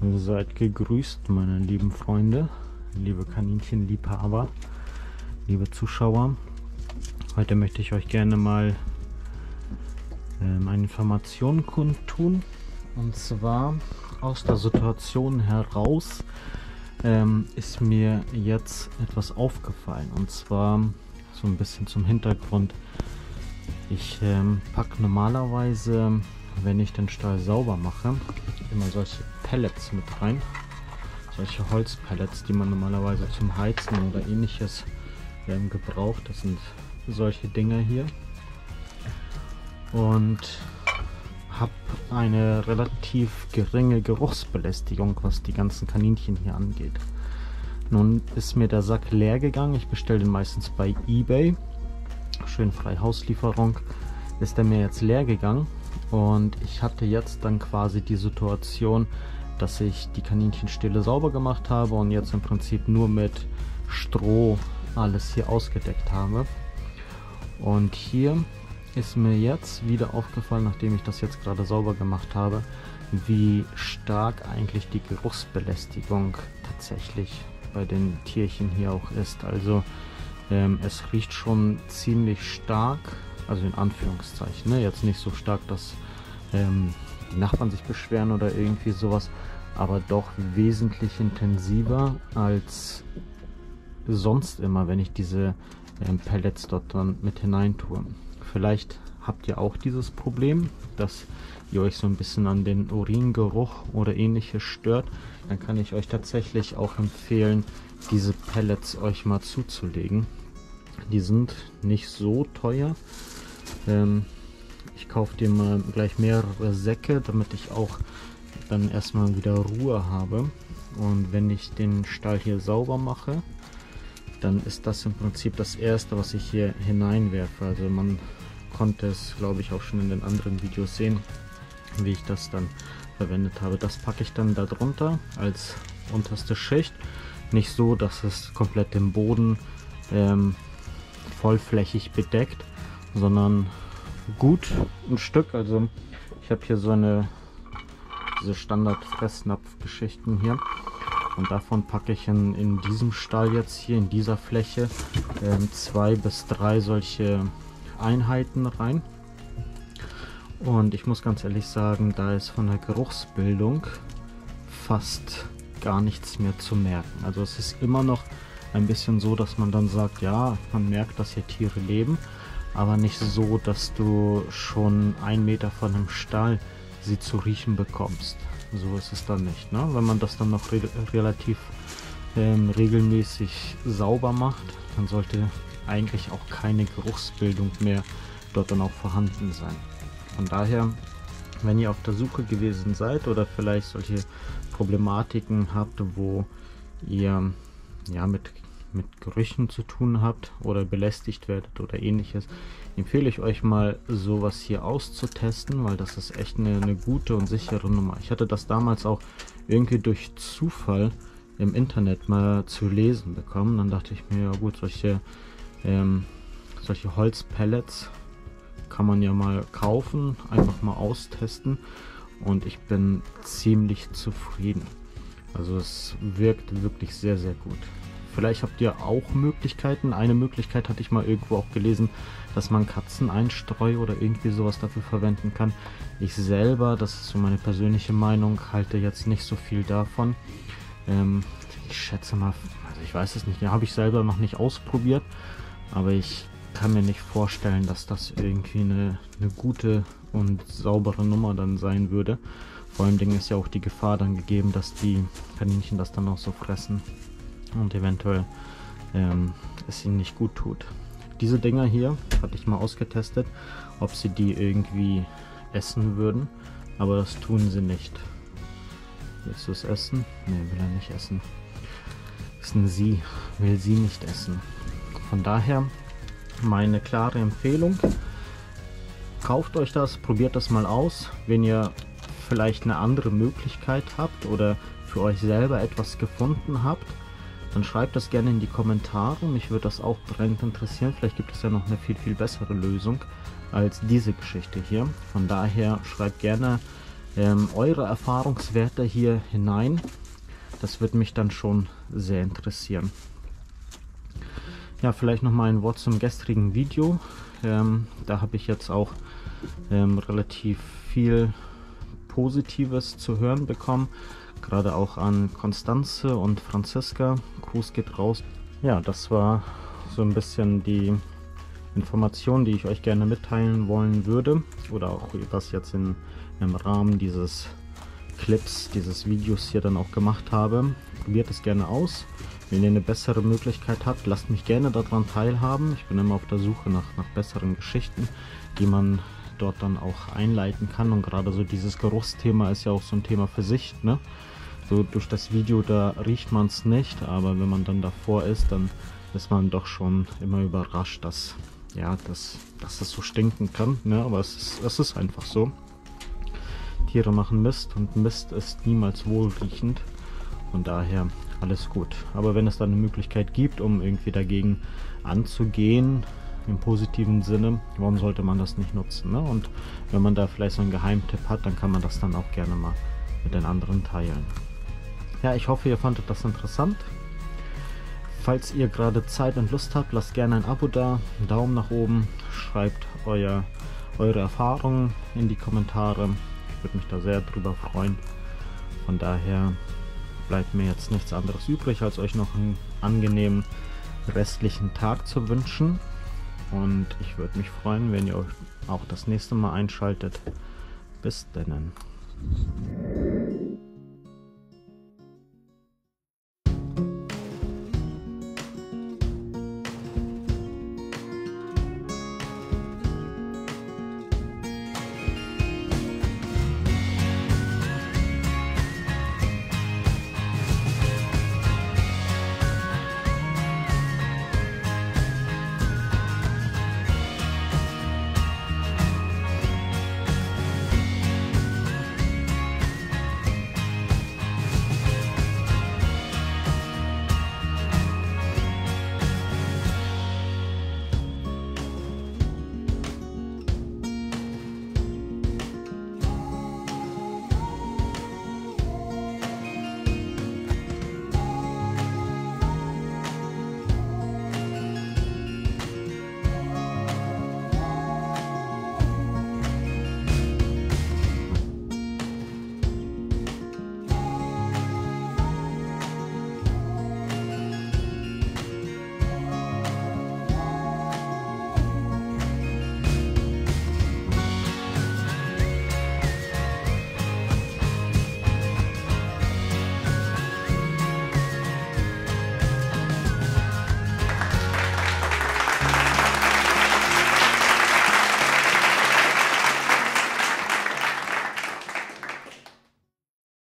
Seid gegrüßt, meine lieben Freunde, liebe Kaninchenliebhaber, liebe Zuschauer. Heute möchte ich euch gerne mal äh, meine Informationen kundtun. Und zwar aus der Situation heraus ähm, ist mir jetzt etwas aufgefallen. Und zwar so ein bisschen zum Hintergrund. Ich ähm, packe normalerweise, wenn ich den Stall sauber mache, immer solche Pellets mit rein. Solche Holzpellets, die man normalerweise zum Heizen oder ähnliches ähm, gebraucht. Das sind solche Dinger hier. Und habe eine relativ geringe Geruchsbelästigung, was die ganzen Kaninchen hier angeht. Nun ist mir der Sack leer gegangen. Ich bestelle den meistens bei eBay. Schön frei Hauslieferung. Ist der mir jetzt leer gegangen. Und ich hatte jetzt dann quasi die Situation, dass ich die Kaninchenstille sauber gemacht habe und jetzt im Prinzip nur mit Stroh alles hier ausgedeckt habe. Und hier ist mir jetzt wieder aufgefallen, nachdem ich das jetzt gerade sauber gemacht habe, wie stark eigentlich die Geruchsbelästigung tatsächlich bei den Tierchen hier auch ist. Also ähm, es riecht schon ziemlich stark, also in Anführungszeichen, ne? jetzt nicht so stark, dass ähm, die Nachbarn sich beschweren oder irgendwie sowas, aber doch wesentlich intensiver als sonst immer, wenn ich diese ähm, Pellets dort dann mit hinein tue. Vielleicht habt ihr auch dieses Problem, dass ihr euch so ein bisschen an den Uringeruch oder ähnliches stört, dann kann ich euch tatsächlich auch empfehlen, diese Pellets euch mal zuzulegen. Die sind nicht so teuer. Ähm, ich kaufe dir mal gleich mehrere Säcke, damit ich auch dann erstmal wieder Ruhe habe. Und wenn ich den Stall hier sauber mache, dann ist das im Prinzip das erste, was ich hier hineinwerfe. Also man konnte es, glaube ich, auch schon in den anderen Videos sehen, wie ich das dann verwendet habe. Das packe ich dann darunter als unterste Schicht. Nicht so, dass es komplett den Boden ähm, vollflächig bedeckt, sondern gut ein Stück. Also ich habe hier so eine diese Standard Fressnapf-Geschichten hier. Und davon packe ich in, in diesem Stall jetzt hier, in dieser Fläche, ähm, zwei bis drei solche Einheiten rein. Und ich muss ganz ehrlich sagen, da ist von der Geruchsbildung fast gar nichts mehr zu merken. Also es ist immer noch ein bisschen so, dass man dann sagt, ja, man merkt, dass hier Tiere leben, aber nicht so, dass du schon einen Meter von einem Stall sie zu riechen bekommst. So ist es dann nicht. Ne? Wenn man das dann noch re relativ ähm, regelmäßig sauber macht, dann sollte eigentlich auch keine Geruchsbildung mehr dort dann auch vorhanden sein. Von daher, wenn ihr auf der Suche gewesen seid oder vielleicht solche Problematiken habt, wo ihr ja mit, mit Gerüchen zu tun habt oder belästigt werdet oder ähnliches, empfehle ich euch mal sowas hier auszutesten, weil das ist echt eine, eine gute und sichere Nummer. Ich hatte das damals auch irgendwie durch Zufall im Internet mal zu lesen bekommen. Dann dachte ich mir, ja gut, solche ähm, solche Holzpellets kann man ja mal kaufen, einfach mal austesten und ich bin ziemlich zufrieden. Also es wirkt wirklich sehr, sehr gut. Vielleicht habt ihr auch Möglichkeiten. Eine Möglichkeit hatte ich mal irgendwo auch gelesen, dass man Katzeneinstreu oder irgendwie sowas dafür verwenden kann. Ich selber, das ist so meine persönliche Meinung, halte jetzt nicht so viel davon. Ähm, ich schätze mal, also ich weiß es nicht, ja, habe ich selber noch nicht ausprobiert. Aber ich kann mir nicht vorstellen, dass das irgendwie eine, eine gute und saubere Nummer dann sein würde. Vor allem Dingen ist ja auch die Gefahr dann gegeben, dass die Kaninchen das dann auch so fressen und eventuell ähm, es ihnen nicht gut tut. Diese Dinger hier hatte ich mal ausgetestet, ob sie die irgendwie essen würden, aber das tun sie nicht. Willst du es essen? Ne, will er nicht essen. Das ist ein Sie, will sie nicht essen. Von daher meine klare Empfehlung. Kauft euch das, probiert das mal aus. Wenn ihr vielleicht eine andere Möglichkeit habt oder für euch selber etwas gefunden habt, dann schreibt das gerne in die Kommentare. Mich würde das auch brennend interessieren. Vielleicht gibt es ja noch eine viel, viel bessere Lösung als diese Geschichte hier. Von daher schreibt gerne ähm, eure Erfahrungswerte hier hinein. Das wird mich dann schon sehr interessieren. Ja, vielleicht noch mal ein Wort zum gestrigen Video. Ähm, da habe ich jetzt auch ähm, relativ viel Positives zu hören bekommen. Gerade auch an Konstanze und Franziska. Gruß geht raus. Ja, das war so ein bisschen die Information, die ich euch gerne mitteilen wollen würde. Oder auch was jetzt in, im Rahmen dieses Clips, dieses Videos hier dann auch gemacht habe. Probiert es gerne aus. Wenn ihr eine bessere Möglichkeit habt, lasst mich gerne daran teilhaben. Ich bin immer auf der Suche nach, nach besseren Geschichten, die man dort dann auch einleiten kann. Und gerade so dieses Geruchsthema ist ja auch so ein Thema für sich. Ne? So durch das Video, da riecht man es nicht, aber wenn man dann davor ist, dann ist man doch schon immer überrascht, dass, ja, dass, dass es so stinken kann. Ne? Aber es ist, es ist einfach so. Tiere machen Mist und Mist ist niemals wohlriechend. Von daher alles gut. Aber wenn es dann eine Möglichkeit gibt, um irgendwie dagegen anzugehen, im positiven Sinne, warum sollte man das nicht nutzen? Ne? Und wenn man da vielleicht so einen Geheimtipp hat, dann kann man das dann auch gerne mal mit den anderen teilen. Ja, ich hoffe, ihr fandet das interessant. Falls ihr gerade Zeit und Lust habt, lasst gerne ein Abo da, einen Daumen nach oben, schreibt euer, eure Erfahrungen in die Kommentare. Ich würde mich da sehr drüber freuen. Von daher bleibt mir jetzt nichts anderes übrig, als euch noch einen angenehmen restlichen Tag zu wünschen. Und ich würde mich freuen, wenn ihr euch auch das nächste Mal einschaltet. Bis denn.